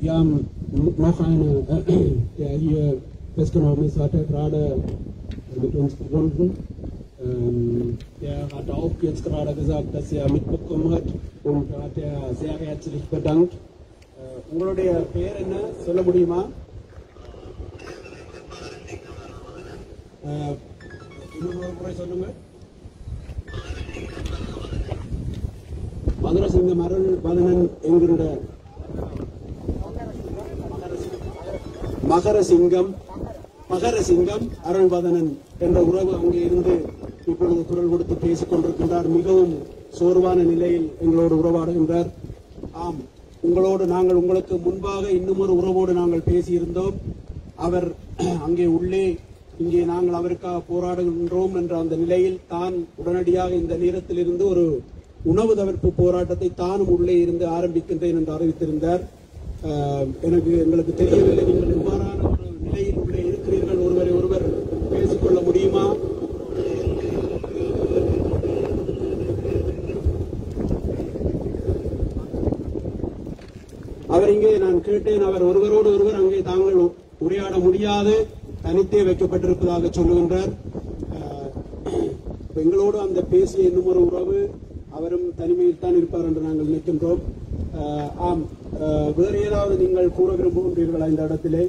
Wir haben noch eine, äh, der hier festgenommen ist, hat er gerade mit uns verbunden. Ähm, der hat auch jetzt gerade gesagt, dass er mitbekommen hat und da hat er sehr herzlich bedankt. Äh, உங்களுடைய பேர் என்ன சொல்ல முடியுமா அஹ், இன்னொரு முறை சொல்லுங்க மதுரசிங்கம் அருள் பதனன் என்கின்ற மகர சிங்கம் மகர சிங்கம் அருள்வதனன் என்ற உறவு அங்கே இருந்து இப்பொழுது குரல் கொடுத்து பேசிக் கொண்டிருக்கின்றார். மிகவும் சோர்வான நிலையில் எங்களோடு உறவாடுகின்றார். ஆம் உங்களோடு நாங்கள் உங்களுக்கு முன்பாக இன்னும் ஒரு உறவோடு நாங்கள் பேசியிருந்தோம். அவர் அங்கே உள்ளே இங்கே நாங்கள் அவருக்காக போராடுகின்றோம் என்ற அந்த நிலையில் தான் உடனடியாக இந்த நேரத்தில் இருந்து ஒரு உணவு தவிர்ப்பு போராட்டத்தை தானும் உள்ளே இருந்து ஆரம்பிக்கின்றேன் என்று அறிவித்திருந்தார். எனக்கு எங்களுக்கு தெரியவில்லை நீங்கள் எவ்வாறான ஒரு நிலையில் உள்ளே இருக்கிறீர்கள் ஒருவரை ஒருவர் பேசிக்கொள்ள முடியுமா அவர் இங்கே நான் கேட்டேன் அவர். ஒருவரோடு ஒருவர் அங்கே தாங்கள் உரையாட முடியாது. தனித்தே வைக்கப்பட்டிருப்பதாக சொல்லுகின்றார். எங்களோடு அந்த பேசிய இன்னும் ஒரு உறவு அவரும் தனிமையில் தான் இருப்பார் என்று நாங்கள் நினைக்கின்றோம். ஆம். வேறு ஏதாவது நீங்கள் கூற விரும்புகின்றீர்களா இந்த இடத்திலே?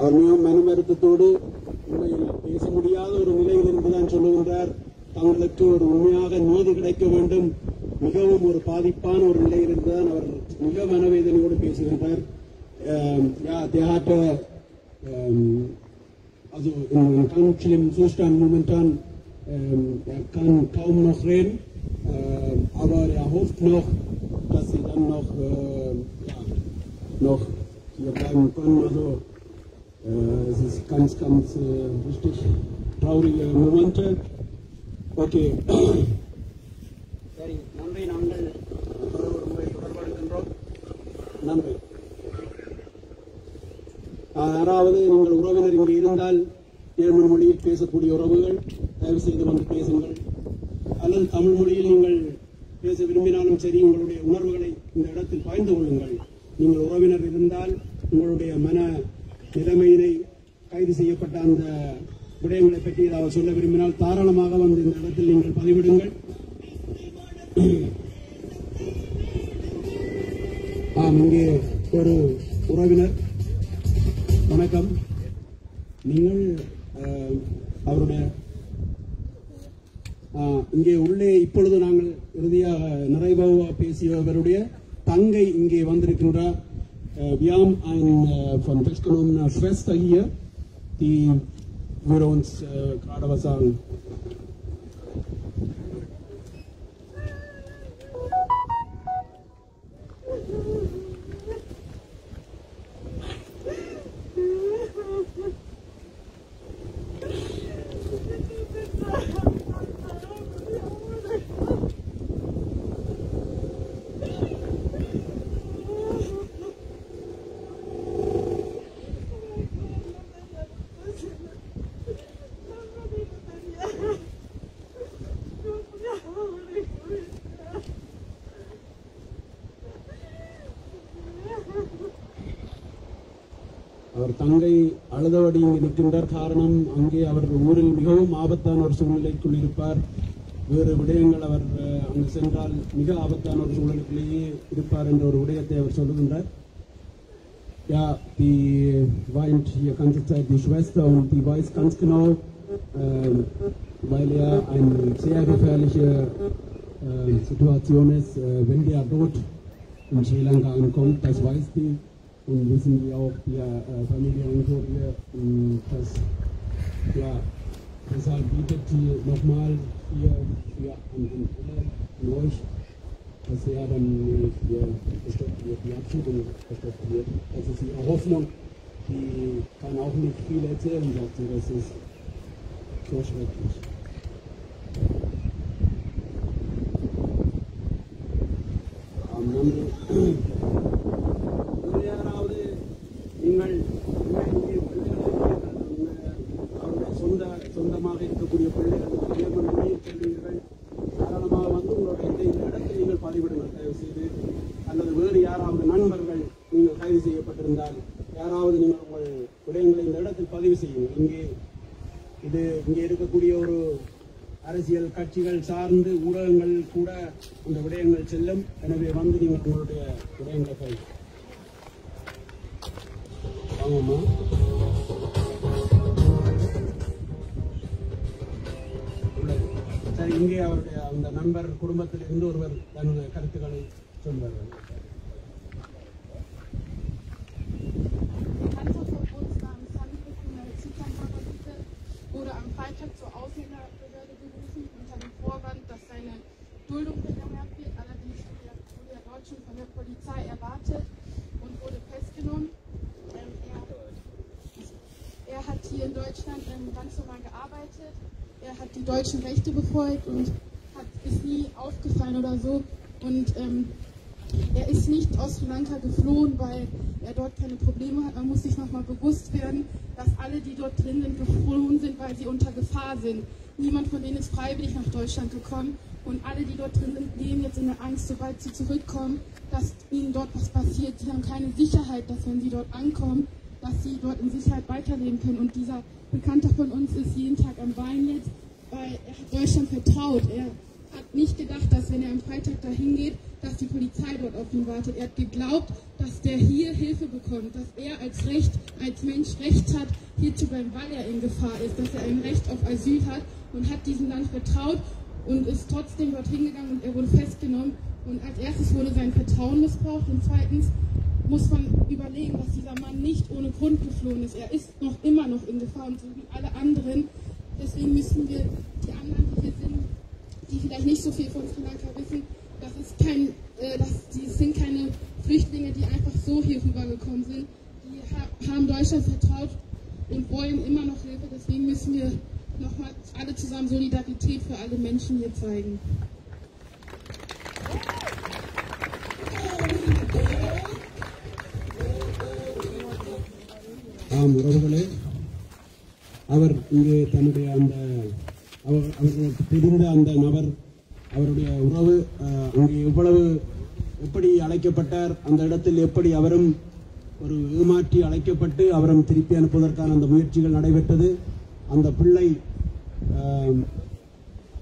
அவர் மிகவும் மனமருத்தத்தோடு பாதிப்பான ஒரு நிலையில் இருந்துதான் அவர் மிக மனவேதனையோடு பேசுகின்றார் Ähm, ja, der hatte ähm, also in einem ganz schlimmen Zustand momentan. Ähm, er kann kaum noch reden, ähm, aber er hofft noch, dass sie dann noch, äh, ja, noch hier bleiben können. Also äh, es ist ganz, ganz äh, richtig traurige Momente. Okay. சரி நன்றி யாராவது நீங்கள் உறவினர் இங்கு இருந்தால் ஏழு மொழியில் பேசக்கூடிய உறவுகள் தயவு செய்து வந்து பேசுங்கள். அல்லது தமிழ் மொழியில் நீங்கள் பேச விரும்பினாலும் சரி உங்களுடைய உணர்வுகளை இந்த இடத்தில் பாய்ந்து கொள்ளுங்கள். நீங்கள் உறவினர் இருந்தால் உங்களுடைய மன நிலைமையினை கைது செய்யப்பட்ட அந்த விடயங்களை பற்றி ஏதாவது சொல்ல விரும்பினால் தாராளமாக வந்து இந்த இடத்தில் நீங்கள் பதிவிடுங்கள். ஆம் இங்கே ஒரு உறவினர். வணக்கம். நீங்கள் அவருடைய இங்கே உள்ளே இப்பொழுது நாங்கள் இறுதியாக நிறைவாக பேசியவருடைய தங்கை இங்கே வந்திருக்கின்றார் வியாம் Wir haben ஃபெஸ்ட் äh, von festgenommene Schwester hier, die würde uns gerade was sagen. தங்கை அழுதபடி இங்கு நிற்கின்றார் காரணம் அங்கே அவர் ஊரில் மிகவும் ஆபத்தான ஒரு சூழ்நிலைக்குள் இருப்பார் வேறு விடயங்கள் அவர் அஹ், அங்கு சென்றால் மிக ஆபத்தான ஒரு சூழலுக்குள்ளேயே இருப்பார் என்ற ஒரு விடயத்தை அவர் சொல்லுகின்றார் Ja, die weint hier ganze Zeit die Schwester und die weiß ganz genau, ähm, weil er eine sehr gefährliche äh, Situation ist, äh, wenn der dort in Sri Lanka ankommt, das weiß die und wissen die auch, die äh, Familienangehörige, und das, ja, deshalb bietet sie nochmal hier für an, an, alle, an euch, dass er dann äh, hier gestoppt wird, die Abschiebung gestoppt wird. Das ist ihre Hoffnung. Die kann auch nicht viel erzählen, sie. Das ist விடயங்களை இந்த இடத்தில் பதிவு செய்யுங்கள் இங்கே இது இங்கே இருக்கக்கூடிய ஒரு அரசியல் கட்சிகள் சார்ந்து ஊடகங்கள் கூட இந்த விடயங்கள் செல்லும். எனவே வந்து நீங்கள் உங்களுடைய விடயங்களை பதிவு ஆமாம்மா. சரி இங்கே அவருடைய அந்த நண்பர் குடும்பத்தில் இருந்து ஒருவர் தன்னுடைய கருத்துக்களை சொல்வார்கள் hier in Deutschland ganz normal gearbeitet. Er hat die deutschen Rechte befolgt und hat, ist nie aufgefallen oder so. Und ähm, er ist nicht aus Sri Lanka geflohen, weil er dort keine Probleme hat. Man muss sich nochmal bewusst werden, dass alle, die dort drin sind, geflohen sind, weil sie unter Gefahr sind. Niemand von denen ist freiwillig nach Deutschland gekommen. Und alle, die dort drin sind, leben jetzt in der Angst, sobald sie zurückkommen, dass ihnen dort was passiert. Sie haben keine Sicherheit, dass wenn sie dort ankommen, dass sie dort in Sicherheit weiterleben können. Und dieser Bekannter von uns ist jeden Tag am Wein jetzt, weil er hat Deutschland vertraut. Er hat nicht gedacht, dass wenn er am Freitag dahin geht, dass die Polizei dort auf ihn wartet. Er hat geglaubt, dass der hier Hilfe bekommt, dass er als Recht, als Mensch Recht hat, hier zu bleiben, weil er in Gefahr ist, dass er ein Recht auf Asyl hat und hat diesem Land vertraut und ist trotzdem dorthin gegangen und er wurde festgenommen. Und als erstes wurde sein Vertrauen missbraucht und zweitens muss man überlegen, dass dieser Mann nicht ohne Grund geflohen ist. Er ist noch immer noch in Gefahr und so wie alle anderen. Deswegen müssen wir die anderen, die hier sind, die vielleicht nicht so viel von Sri Lanka wissen, das ist kein, äh, das, die sind keine Flüchtlinge, die einfach so hier rübergekommen sind. Die ha haben Deutschland vertraut und wollen immer noch Hilfe. Deswegen müssen wir nochmal alle zusammen Solidarität für alle Menschen hier zeigen. ஆம் உறவுகளே அவர் இங்கே தன்னுடைய அந்த அவர் அவர்களுக்கு தெரிந்த அந்த நபர் அவருடைய உறவு அங்கே எவ்வளவு எப்படி அழைக்கப்பட்டார் அந்த இடத்தில் எப்படி அவரும் ஒரு ஏமாற்றி அழைக்கப்பட்டு அவரும் திருப்பி அனுப்புவதற்கான அந்த முயற்சிகள் நடைபெற்றது. அந்த பிள்ளை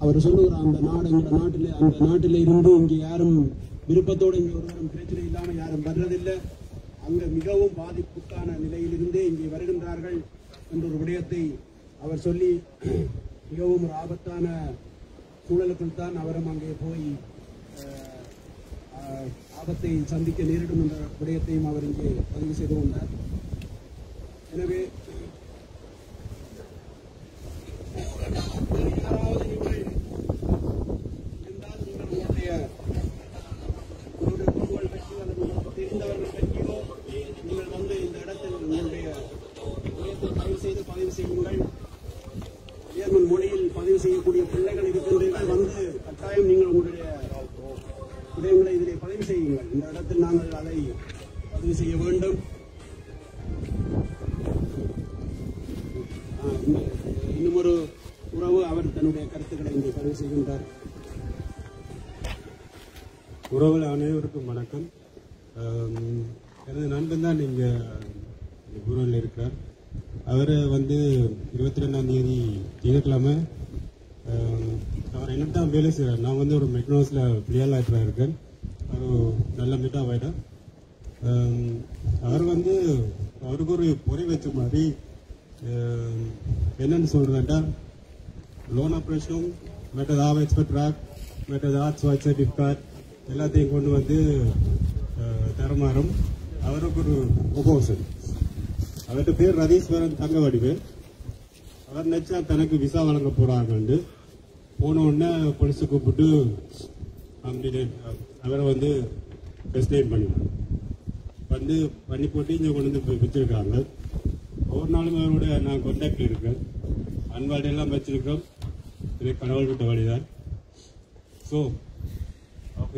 அவர் சொல்லுகிறார் அந்த நாடு எங்க நாட்டில் அந்த நாட்டில் இருந்து இங்கே யாரும் விருப்பத்தோடு இங்கே ஒருவரும் பிரச்சனை இல்லாமல் யாரும் வர்றதில்லை. அங்கு மிகவும் பாதிப்புக்கான நிலையிலிருந்தே இங்கே வருகின்றார்கள் என்ற ஒரு விடயத்தை அவர் சொல்லி மிகவும் ஒரு ஆபத்தான சூழலுக்குள் தான் அவரும் அங்கே போய் ஆபத்தை சந்திக்க நேரிடும் என்ற விடயத்தையும் அவர் இங்கே பதிவு செய்து கொண்டார். எனவே உறவுகள் அனைவருக்கும் வணக்கம். எனது நண்பன் தான் இங்கே குருவில் இருக்கிறார். அவர் வந்து இருபத்தி ரெண்டாம் தேதி திங்கட்கிழமை அவர் என்ன தான் வேலை செய்கிறார் நான் வந்து ஒரு மெக்னோஸில் பிரியால் ஆக்டராக இருக்கேன் ஒரு நல்ல மிட்டா ஆயிட்டேன் அவர் வந்து அவருக்கு ஒரு பொறி வச்ச மாதிரி என்னன்னு சொல்கிறேன்டா லோன் ஆப்ரேஷனும் மற்றது ஆவ் எக்ஸ்பர்ட் மெட்டர் மற்றது வாட்ஸ் கிஃப்ட் சர்டிஃபிகேட் எல்லாத்தையும் கொண்டு வந்து தரமாறும் அவருக்கு ஒரு ஒப்போசன் அவர்கிட்ட பேர் ரதீஸ்வரன் தங்க வடிவேல் அவர் நினைச்சா தனக்கு விசா வழங்க போறாங்கன்னு போன உடனே போலீஸை கூப்பிட்டு அப்படி அவரை வந்து டெஸ்டைன் பண்ணினாங்க வந்து பண்ணி போட்டு இங்கே கொண்டு வந்து வச்சிருக்காங்க ஒவ்வொரு நாளும் அவரோட நான் கான்டாக்டில் இருக்கேன். அன்பாடையெல்லாம் எல்லாம் வச்சிருக்கோம் இது கடவுள் விட்ட வழிதான். ஸோ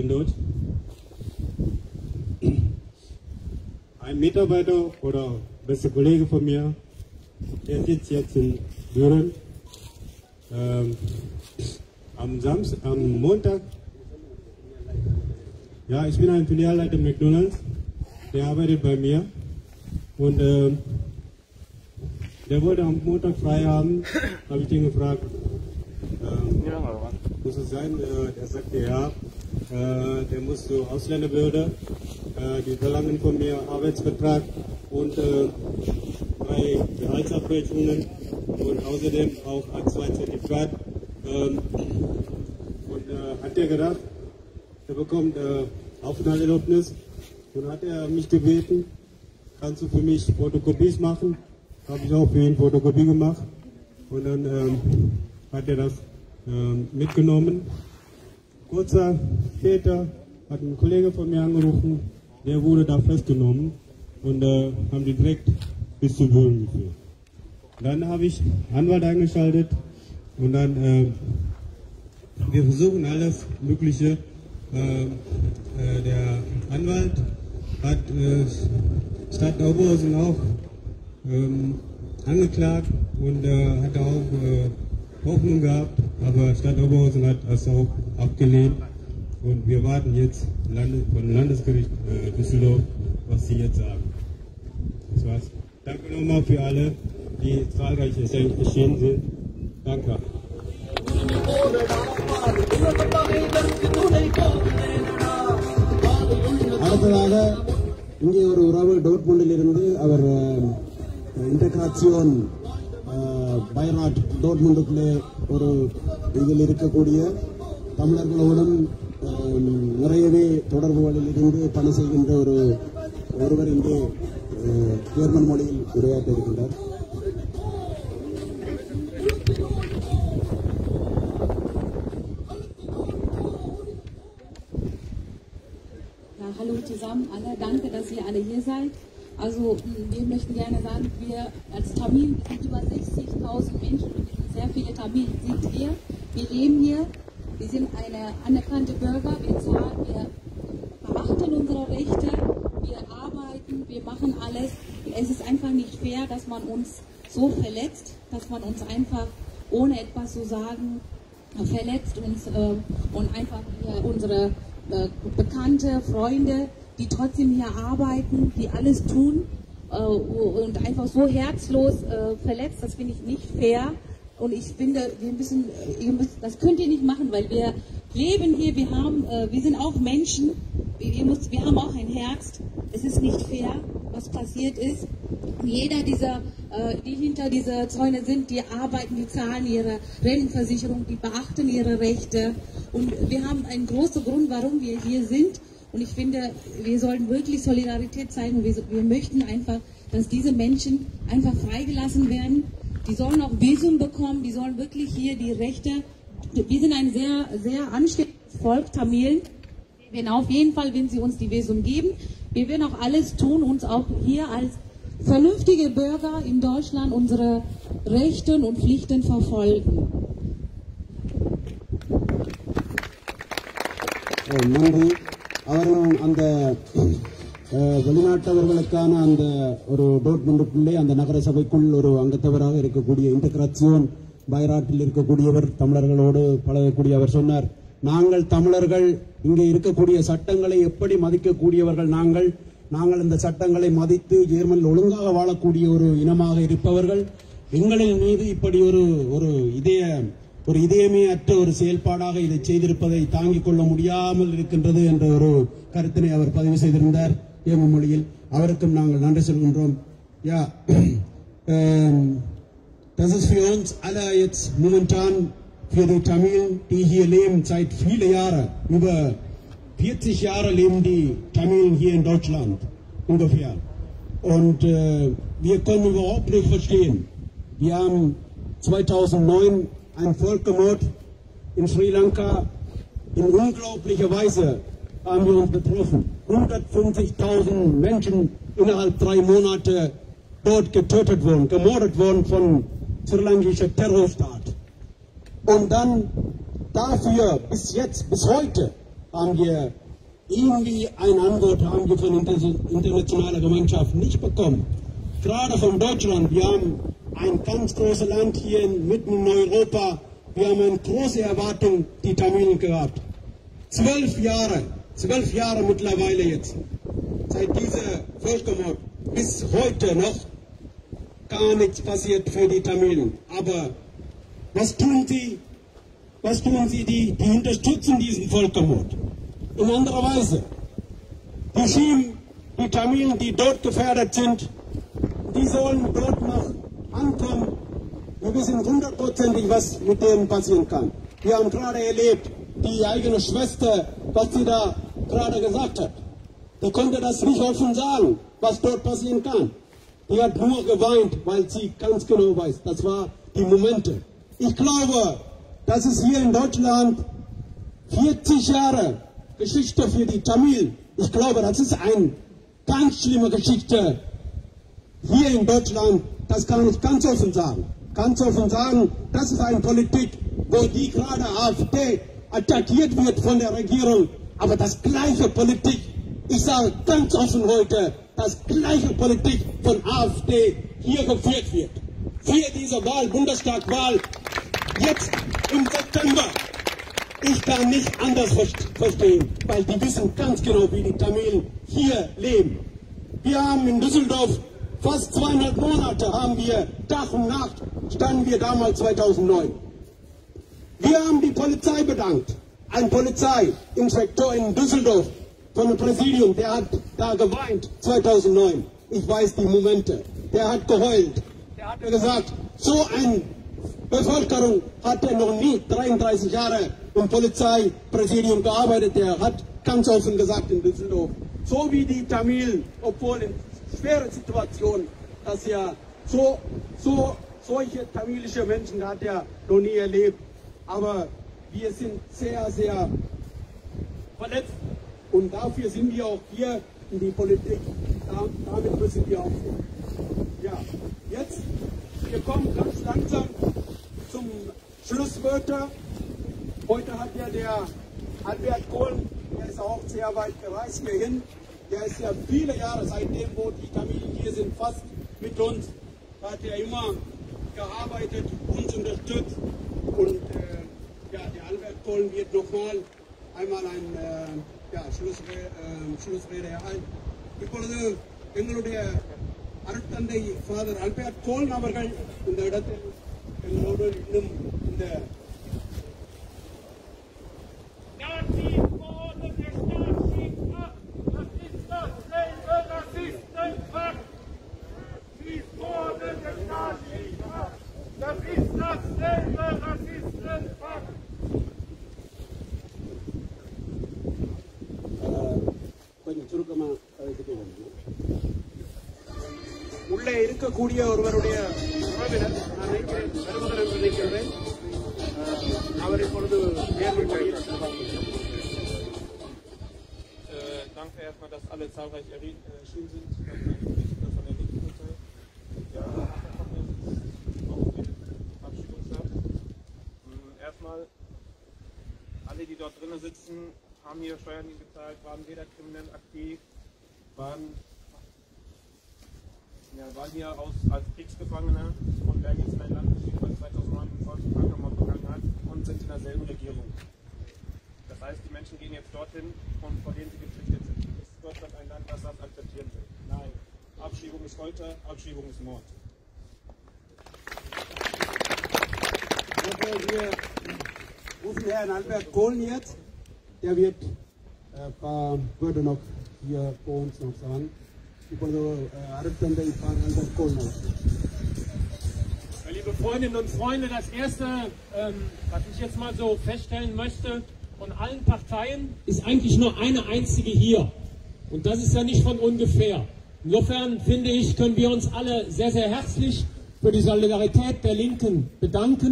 Deutsch. Ein Mitarbeiter oder bester Kollege von mir, der sitzt jetzt in Düren Ähm, am, Samstag, am Montag, ja, ich bin ein Filialleiter McDonalds, der arbeitet bei mir. Und ähm, der wollte am Montag frei haben, habe ich den gefragt, ähm, muss es sein? Äh, er sagte ja, der muss zur Ausländerbehörde, äh, die verlangen von mir Arbeitsvertrag und äh, drei Gehaltsabrechnungen und außerdem auch A2-Zertifikat. Ähm, und äh, hat er gedacht, er bekommt äh, Aufenthaltserlaubnis und hat er mich gebeten, kannst du für mich Fotokopies machen? Habe ich auch für ihn Fotokopie gemacht und dann ähm, hat er das ähm, mitgenommen. Kurzer später hat ein Kollege von mir angerufen, der wurde da festgenommen und äh, haben die direkt bis zu Böhmen geführt. Dann habe ich Anwalt eingeschaltet und dann äh, wir versuchen alles Mögliche. Äh, äh, der Anwalt hat äh, Stadt Oberhausen auch ähm, angeklagt und äh, hat auch Hoffnung gehabt, aber Stadt Oberhausen hat das auch abgelehnt. Und wir warten jetzt Lande, von Landesgericht äh, Düsseldorf, was sie jetzt sagen. Das war's. Danke nochmal für alle, die zahlreich erschienen sind. Danke. அடுத்ததாக இங்கே ஒரு உறவு டோட்முண்டில் இருந்து அவர் இன்டகிராசியோன் பயநாட் டோட்முண்டுக்குள்ளே ஒரு இதில் இருக்கக்கூடிய தமிழர்களோடும் அஹ், நிறையவே தொடர்புகளில் இருந்து பணி செய்கின்ற ஒரு ஒருவர் இங்கே அஹ், ஜெர்மன் மொழியில் உரையாற்ற இருக்கின்றார் Ja, hallo zusammen, alle. Danke, dass ihr alle hier seid. Also, mh, wir möchten gerne sagen, wir als Tamil sind über 60.000 Menschen und sehr viele Tamilen sind hier. Wir leben hier. Wir sind eine anerkannte Bürger. Wir zahlen, wir beachten unsere Rechte. Wir arbeiten, wir machen alles. Es ist einfach nicht fair, dass man uns so verletzt, dass man uns einfach ohne etwas zu sagen verletzt uns äh, und einfach unsere äh, Bekannte, Freunde, die trotzdem hier arbeiten, die alles tun äh, und einfach so herzlos äh, verletzt, das finde ich nicht fair. Und ich finde, wir müssen, äh, müsst, das könnt ihr nicht machen, weil wir leben hier, wir haben, äh, wir sind auch Menschen, wir, muss, wir haben auch ein Herz. Es ist nicht fair, was passiert ist. Jeder dieser, äh, die hinter dieser Zäune sind, die arbeiten, die zahlen ihre Rentenversicherung, die beachten ihre Rechte. Und wir haben einen großen Grund, warum wir hier sind. Und ich finde, wir sollten wirklich Solidarität zeigen. Wir, wir möchten einfach, dass diese Menschen einfach freigelassen werden Die sollen auch Visum bekommen, die sollen wirklich hier die Rechte. Wir sind ein sehr, sehr anständiges Volk, Tamilen. Wir werden auf jeden Fall, wenn sie uns die Visum geben, wir werden auch alles tun, uns auch hier als vernünftige Bürger in Deutschland unsere Rechte und Pflichten verfolgen. அஹ் நன்றி அவர்களும் அந்த அஹ், வெளிநாட்டவர்களுக்கான அந்த ஒரு டோட்மெண்டுக்குள்ளே அந்த நகர சபைக்குள் ஒரு அங்கத்தவராக இருக்கக்கூடிய இன்டகிராசியோன் பயராட்டில் இருக்கக்கூடியவர் தமிழர்களோடு பழகக்கூடிய அவர் சொன்னார். நாங்கள் தமிழர்கள் இங்கே இருக்கக்கூடிய சட்டங்களை எப்படி மதிக்கக்கூடியவர்கள் நாங்கள்? நாங்கள் இந்த சட்டங்களை மதித்து ஜெர்மனில் ஒழுங்காக வாழக்கூடிய ஒரு இனமாக இருப்பவர்கள். எங்களின் மீது இப்படி ஒரு ஒரு இதய ஒரு இதயமே அற்ற ஒரு செயல்பாடாக இதை செய்திருப்பதை தாங்கிக் கொள்ள முடியாமல் இருக்கின்றது என்ற ஒரு கருத்தினை அவர் பதிவு செய்திருந்தார். ஏம மொழியில் அவருக்கும் நாங்கள் நன்றி சொல்கின்றோம் யா ähm, das ist für uns alle jetzt momentan für die Tamilen, die hier leben seit viele Jahre, über 40 Jahre leben die Tamilen hier in Deutschland ungefähr. Und äh, wir können überhaupt nicht verstehen. Wir haben 2009 einen Völkermord in Sri Lanka. In unglaublicher Weise haben wir uns betroffen. 150.000 Menschen innerhalb drei Monate dort getötet wurden, gemordet wurden von sri lankischer Terrorstaat. Und dann dafür bis jetzt, bis heute haben wir irgendwie eine Antwort haben wir von internationaler Gemeinschaft nicht bekommen. Gerade von Deutschland. Wir haben ein ganz großes Land hier mitten in Europa, wir haben eine große Erwartung, die Tamilen gehabt. Zwölf Jahre, zwölf Jahre mittlerweile jetzt, seit dieser Völkermord bis heute noch gar nichts passiert für die Tamilen. Aber was tun sie? Was tun sie? Die, die unterstützen diesen Völkermord. In anderer Weise. Die schieben die Tamilen, die dort gefährdet sind, die sollen dort noch ankommen. Wir wissen hundertprozentig, was mit denen passieren kann. Wir haben gerade erlebt, die eigene Schwester, was sie da gerade gesagt hat. Die konnte das nicht offen sagen, was dort passieren kann. Die hat nur geweint, weil sie ganz genau weiß, das war die Momente. Ich glaube, dass es hier in Deutschland 40 Jahre Geschichte für die Tamil. Ich glaube, das ist eine ganz schlimme Geschichte hier in Deutschland. Das kann ich ganz offen sagen. Ganz offen sagen, das ist eine Politik, wo die gerade AfD attackiert wird von der Regierung. Aber das gleiche Politik, ich sage ganz offen heute, das gleiche Politik von AfD hier geführt wird. Für diese Wahl, Bundestagwahl, jetzt im September. Ich kann nicht anders verstehen, weil die wissen ganz genau, wie die Tamilen hier leben. Wir haben in Düsseldorf fast zweieinhalb Monate haben wir Tag und Nacht standen wir damals 2009. Wir haben die Polizei bedankt. Ein Polizeiinspektor in Düsseldorf von dem Präsidium, der hat da geweint 2009. Ich weiß die Momente. Der hat geheult. Der hat gesagt, so eine Bevölkerung hat er noch nie 33 Jahre im Polizeipräsidium gearbeitet. Der hat ganz offen gesagt in Düsseldorf, so wie die Tamilen, obwohl in schweren Situationen, dass ja so, so, solche tamilische Menschen hat er noch nie erlebt. Aber wir sind sehr, sehr verletzt. Und dafür sind wir auch hier in die Politik. Da, damit müssen wir aufstehen. Ja, jetzt, wir kommen ganz langsam zum Schlusswörter. Heute hat ja der Albert Kohl, der ist auch sehr weit gereist hierhin. Der ist ja viele Jahre seitdem, wo die Tamilen hier sind, fast mit uns. Da hat er immer gearbeitet, uns unterstützt. Und wollen wir nochmal einmal ein äh, ja, Schlussre äh, Schlussrede erhalten. இப்பொழுது எங்களுடைய அருட்தந்தை father Albert கோல்ன் அவர்கள் இந்த இடத்தில் எங்களோடு இன்னும் இந்த இருக்கக்கூடிய ஒருவருடைய உறவினர் நான் நினைக்கிறேன் பெருமகன் என்று நினைக்கின்றேன் அஹ், அவர் இப்பொழுது நேர்மையில் Äh, danke erstmal, dass alle zahlreich erri- äh, erschienen sind. Das ist eine Berichte von der linken Partei. Ja, nachher kommt jetzt auf den Abstimmungstag. Ähm, Erstmal, alle, die dort drinnen sitzen, haben hier Steuern nie gezahlt, waren weder ja, waren hier aus, als Kriegsgefangene und werden jetzt in ein Land geschickt, was 2009 einen solchen Völkermord begangen hat und sind in derselben Regierung. Das heißt, die Menschen gehen jetzt dorthin, und vor denen sie geflüchtet sind. Ist Deutschland ein Land, das das akzeptieren will? Nein. Abschiebung ist Folter, Abschiebung ist Mord. Wir rufen Herrn Albert Kohlen jetzt. Der wird ein paar Wörter noch hier vor uns noch sagen. இப்பொழுது äh, அருட்தந்தை father Albert கோல்ன் அவர்கள் Ja, Liebe Freundinnen und Freunde, das Erste, ähm, was ich jetzt mal so feststellen möchte, von allen Parteien ist eigentlich nur eine einzige hier. Und das ist ja nicht von ungefähr. Insofern finde ich, können wir uns alle sehr, sehr herzlich für die Solidarität der Linken bedanken.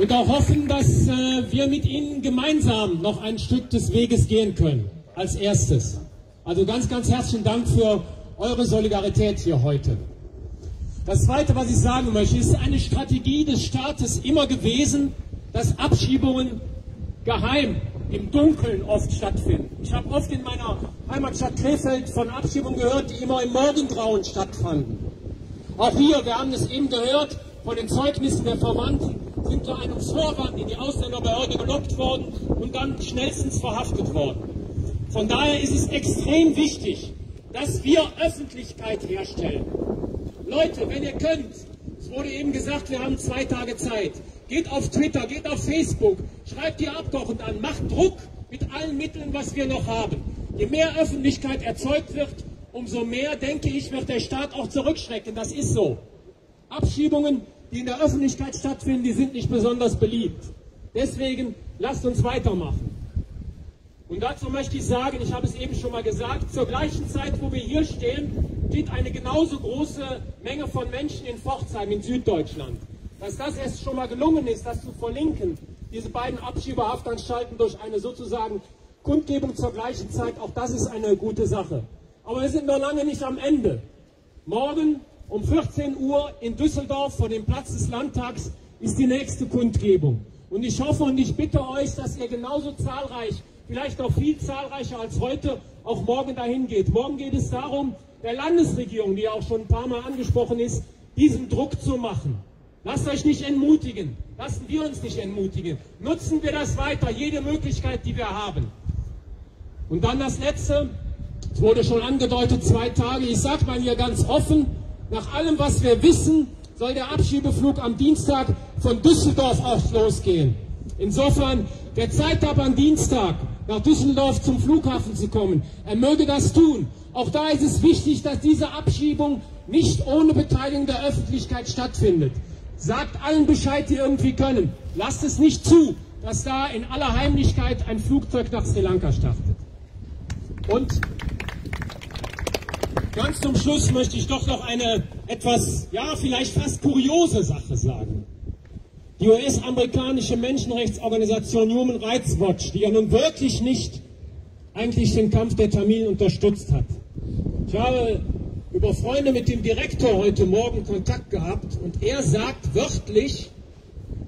Und auch hoffen, dass äh, wir mit Ihnen gemeinsam noch ein Stück des Weges gehen können. Als erstes. Also ganz, ganz herzlichen Dank für eure Solidarität hier heute. Das Zweite, was ich sagen möchte, ist eine Strategie des Staates immer gewesen, dass Abschiebungen geheim, im Dunkeln oft stattfinden. Ich habe oft in meiner Heimatstadt Krefeld von Abschiebungen gehört, die immer im Morgengrauen stattfanden. Auch hier, wir haben es eben gehört, von den Zeugnissen der Verwandten zu einem Vorwand in die Ausländerbehörde gelockt worden und dann schnellstens verhaftet worden. Von daher ist es extrem wichtig, dass wir Öffentlichkeit herstellen. Leute, wenn ihr könnt, es wurde eben gesagt, wir haben zwei Tage Zeit. Geht auf Twitter, geht auf Facebook, schreibt die Abgeordneten an, macht Druck mit allen Mitteln, was wir noch haben. Je mehr Öffentlichkeit erzeugt wird, umso mehr, denke ich, wird der Staat auch zurückschrecken. Das ist so. Abschiebungen, die in der Öffentlichkeit stattfinden, die sind nicht besonders beliebt. Deswegen lasst uns weitermachen. Und dazu möchte ich sagen, ich habe es eben schon mal gesagt, zur gleichen Zeit, wo wir hier stehen, steht eine genauso große Menge von Menschen in Pforzheim in Süddeutschland. Dass das erst schon mal gelungen ist, das zu verlinken, diese beiden Abschiebehaftanstalten durch eine sozusagen Kundgebung zur gleichen Zeit, auch das ist eine gute Sache. Aber wir sind noch lange nicht am Ende. Morgen um 14 Uhr in Düsseldorf vor dem Platz des Landtags ist die nächste Kundgebung. Und ich hoffe und ich bitte euch, dass ihr genauso zahlreich, vielleicht noch viel zahlreicher als heute, auch morgen dahin geht. Morgen geht es darum, der Landesregierung, die auch schon ein paar Mal angesprochen ist, diesen Druck zu machen. Lasst euch nicht entmutigen. Lassen wir uns nicht entmutigen. Nutzen wir das weiter, jede Möglichkeit, die wir haben. Und dann das Letzte. Es wurde schon angedeutet, zwei Tage. Ich sage mal hier ganz offen, nach allem, was wir wissen, soll der Abschiebeflug am Dienstag von Düsseldorf aus losgehen. Insofern, wer Zeit hat am Dienstag nach Düsseldorf zum Flughafen zu kommen, er möge das tun. Auch da ist es wichtig, dass diese Abschiebung nicht ohne Beteiligung der Öffentlichkeit stattfindet. Sagt allen Bescheid, die irgendwie können. Lasst es nicht zu, dass da in aller Heimlichkeit ein Flugzeug nach Sri Lanka startet. Und ganz zum Schluss möchte ich doch noch eine etwas, ja, vielleicht fast kuriose Sache sagen. Die US-amerikanische Menschenrechtsorganisation Human Rights Watch, die ja nun wirklich nicht eigentlich den Kampf der Tamilen unterstützt hat. Ich habe über Freunde mit dem Direktor heute Morgen Kontakt gehabt und er sagt wörtlich,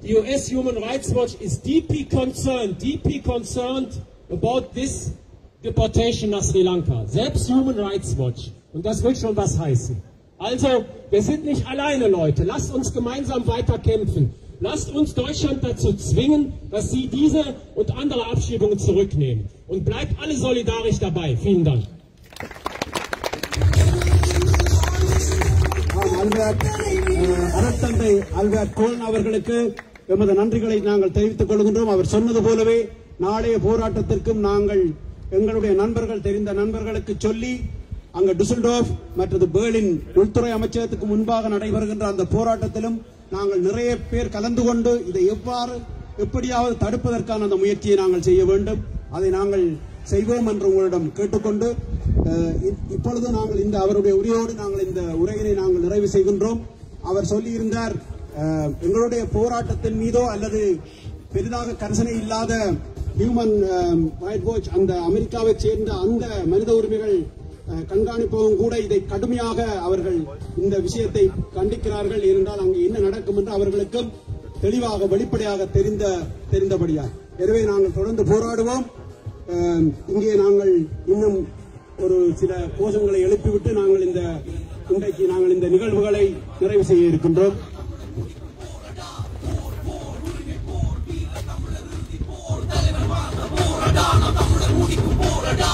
die US Human Rights Watch is deeply concerned, deeply concerned about this deportation nach Sri Lanka. Selbst Human Rights Watch. Und das will schon was heißen. Also, wir sind nicht alleine, Leute. Lasst uns gemeinsam weiter kämpfen. Lasst uns Deutschland dazu zwingen, dass sie diese und andere Abschiebungen zurücknehmen. Und bleibt alle solidarisch dabei. Vielen Dank. ஆம், அல்பர்ட் அஹ், அறத்தந்தை Albert colon அவர்களுக்கு எமது நன்றிகளை நாங்கள் தெரிவித்துக் கொள்கின்றோம் அவர் சொன்னது போலவே நாளைய போராட்டத்திற்கும் நாங்கள் எங்களுடைய நண்பர்கள் தெரிந்த நண்பர்களுக்கு சொல்லி அங்கு டுசல்டோஃப் மற்றது பேர்லின் உள்துறை அமைச்சகத்துக்கு முன்பாக நடைபெறுகின்ற அந்த போராட்டத்திலும் நாங்கள் நிறைய பேர் கலந்து கொண்டு இதை எவ்வாறு எப்படியாவது தடுப்பதற்கான அந்த முயற்சியை நாங்கள் செய்ய வேண்டும். அதை நாங்கள் செய்வோம் என்று உங்களிடம் கேட்டுக்கொண்டு இப்- இப்பொழுது நாங்கள் இந்த அவருடைய உரையோடு நாங்கள் இந்த உரையினை நாங்கள் நிறைவு செய்கின்றோம். அவர் சொல்லியிருந்தார் எங்களுடைய போராட்டத்தின் மீதோ அல்லது பெரிதாக கரிசனை இல்லாத ஹியூமன் ரைட் வாட்ச் அந்த அமெரிக்காவை சேர்ந்த அந்த மனித உரிமைகள் uh, கண்காணிப்பவும் கூட இதை கடுமையாக அவர்கள் இந்த விஷயத்தை கண்டிக்கிறார்கள். இருந்தால் அங்கு என்ன நடக்கும் என்று அவர்களுக்கும் தெளிவாக வெளிப்படையாக தெரிந்த தெரிந்தபடியா எனவே நாங்கள் தொடர்ந்து போராடுவோம். Um, இங்கே நாங்கள் இன்னும் ஒரு சில கோஷங்களை எழுப்பிவிட்டு நாங்கள் இந்த இன்றைக்கு நாங்கள் இந்த நிகழ்வுகளை நிறைவு செய்ய இருக்கின்றோம். போறடா நான் தமிழர் முடிக்கும் போறடா.